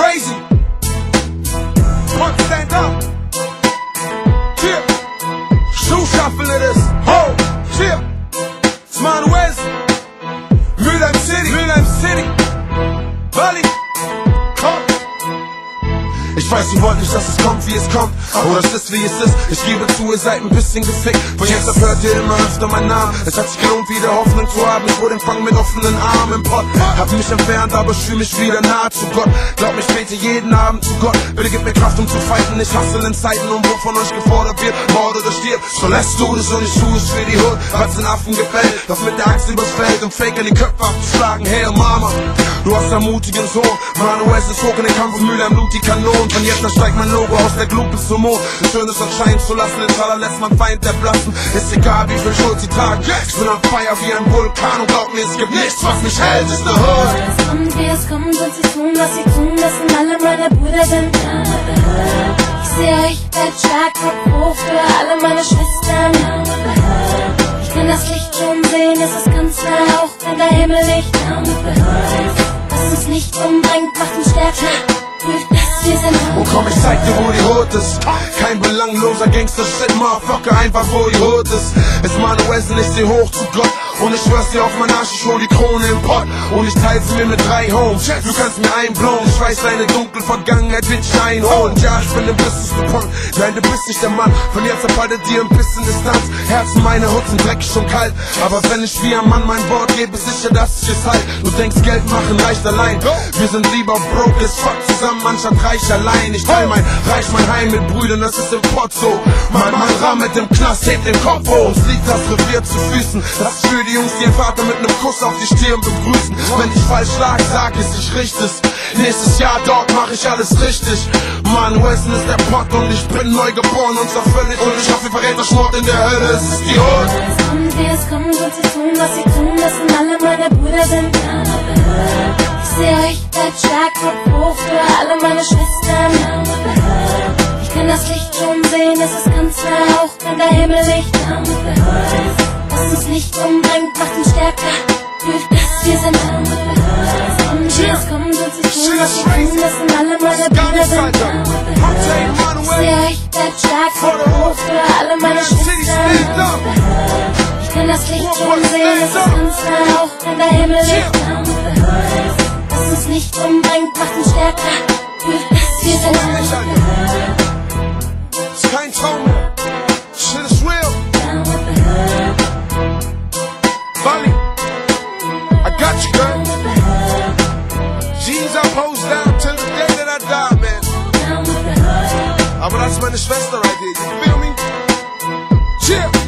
crazy. One stand up. Ich weiß, ihr wollt nicht, dass es kommt, wie es kommt. Oder es ist, wie es ist. Ich gebe zu, ihr seid ein bisschen gefickt. Von jetzt ab hört ihr immer öfter meinen Namen. Es hat sich gelohnt, wieder Hoffnung zu haben. Ich wurde empfangen mit offenen Armen im Pott. Hab mich entfernt, aber ich fühl mich wieder nahe zu Gott. Glaub mich, bete jeden Abend zu Gott. Bitte gib mir Kraft, um zu fighten. Ich hasse in Zeiten, um wo von euch gefordert wird. Mord oder stirb. So lässt du es und ich tu es für die Hut. Was den Affen gefällt. Das mit der Axt übers Feld und Fake in die Köpfe abzuschlagen. Hey, Mama, du hast einen mutigen Sohn. Manuel ist hoch in den Kampf und Mühle am Blut, die Kanonen. Von jetzt steigt mein Logo aus der Glut zum Mond. Schönes erscheinen zu lassen, den Taler lässt mein Feind erblassen. Ist egal, wie viel Schuld sie tragen. Ich bin on fire wie ein Vulkan und glaub mir, es gibt nichts, was mich hält, ist der Hood. Es kommt, wie es kommt und sie tun, was sie tun, das sind alle meine Brüder sind Ich sehe euch, stark, Kopf hoch für alle meine Schwestern Ich kann das Licht schon sehen, es ist ganz klar, auch wenn der Himmel nicht Was uns nicht umbringt, macht uns stärker Und komm, ich zeig dir, wo die Hut ist. Kein belangloser Gangster-Shit, Motherfucker, einfach wo die Hut ist. Ist Manuel, ich seh hoch zu Gott. Und ich schwör's dir auf mein Arsch, ich hol die Krone im Pott. Und ich teile sie mir mit drei Homes. Du kannst mir einblowen, ich weiß deine dunkle Vergangenheit wird dich einholen. Ja, ich bin im Business gepumpt. Nein, du bist nicht der Mann. Von jetzt ab haltet dir ein bisschen Distanz. Herzen meine Hut sind dreckig und kalt. Aber wenn ich wie ein Mann mein Wort gebe, sicher, dass ich es halt. Du denkst, Geld machen reicht allein. Wir sind lieber broke as fuck zusammen, anstatt reich allein. Ich teil mein Reich, mein Heim mit Brüdern, das ist im Pott so. Mein Mann Ram mit dem Knast, hebt den Kopf hoch. Uns liegt das Revier zu Füßen. Das ist für die Jungs, die ihren Vater mit nem Kuss auf die Stirn begrüßen. Wenn ich falsch lag, sag es, ich richte es. Nächstes Jahr dort mach ich alles richtig. Mann, Wesson ist der Pott und ich bin neu geboren und zervöllig. Und ich hoffe, ihr verrät das Mord in der Hölle. Es ist die Hut. Es kommt, wie es kommt und sie tun, was sie tun, das sind alle meine Brüder sind Ich sehe euch, stark, Kopf hoch für alle meine Schwestern Ich kann das Licht schon sehen, es ist ganz klar, auch wenn der Himmel nicht Was das sind alle meine Brüder sind Ich Kopf hoch für alle meine Schwestern. ich kann das Licht schon sehen, es ist klar, auch wenn der Himmel. Nicht Was uns nicht umbringt, macht uns stärker. Wir sind Things I post down till the day that I die, man. I'm not Abbraccio stress right here, you feel me? Chill.